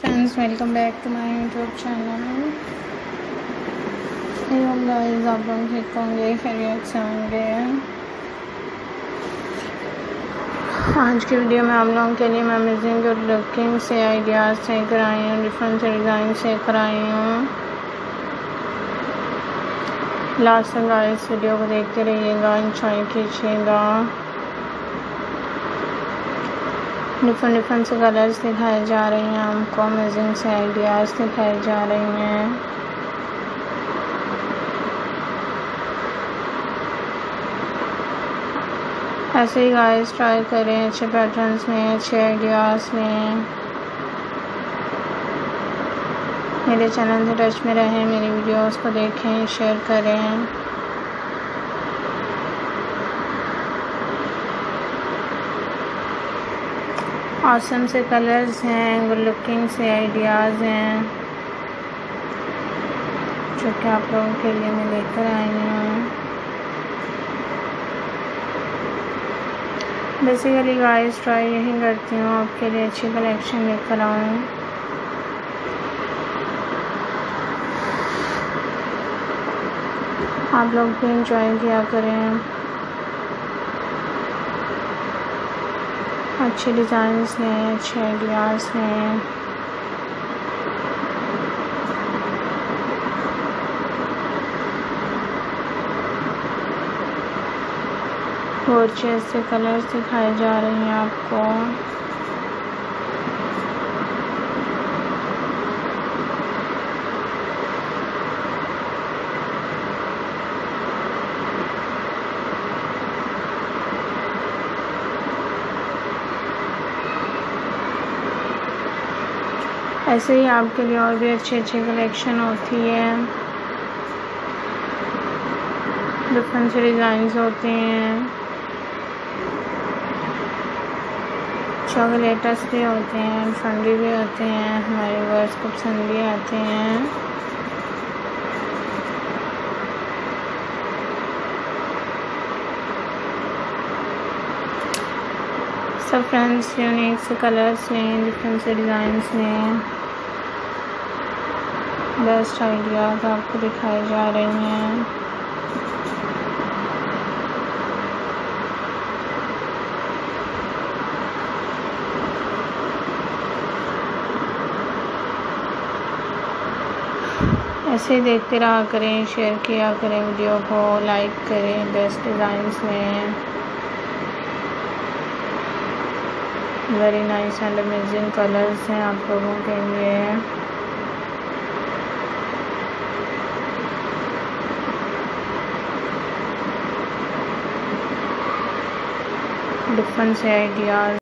Friends welcome back to my YouTube channel home guys आप लोग ठीक होंगे? खैरियत से होंगे? आज की वीडियो में आप लोगों के लिए मैं अमेजिंग गुड लुकिंग से आइडियाज़ लेकर आई हूँ डिफरेंट से डिज़ाइन से कर आई हूँ। लास्ट तक गाइस वीडियो को देखते रहिएगा इंजॉय कीजिएगा। डिफरेंट डिफरेंट से कलर्स दिखाए जा रहे हैं, हमको अमेजिंग से आइडियाज़ दिखाए जा रहे हैं। ऐसे ही गाइस ट्राई करें, अच्छे पैटर्न्स में, अच्छे आइडियाज़ में। मेरे चैनल से टच में रहें, मेरी वीडियोस को देखें शेयर करें। आसम से कलर्स हैं गुड लुकिंग से आइडियाज़ हैं, जो कि आप लोगों के लिए मैं लेकर आई हूँ। बेसिकली गाइस ट्राई यही करती हूँ, आपके लिए अच्छी कलेक्शन लेकर आऊँ। आप लोग भी इंजॉय किया करें। अच्छे डिज़ाइंस हैं अच्छे आइडियाज़ हैं बहुत ऐसे कलर्स दिखाए जा रहे हैं आपको। ऐसे ही आपके लिए और भी अच्छे अच्छे कलेक्शन होती है। डिफरेंट से डिज़ाइंस होते हैं। चॉकलेटस भी होते हैं, फंडी भी होते हैं, हमारे वर्स को पसंद भी आते हैं। सब फ्रेंड्स यूनिक से कलर्स लें डिफरेंट से डिज़ाइंस लें बेस्ट आइडियाज़ आपको दिखाए जा रहे हैं। ऐसे देखते रहा करें शेयर किया करें वीडियो को लाइक करें बेस्ट डिज़ाइंस में। Very nice and amazing colours हैं आप लोगों के लिए। Different ideas.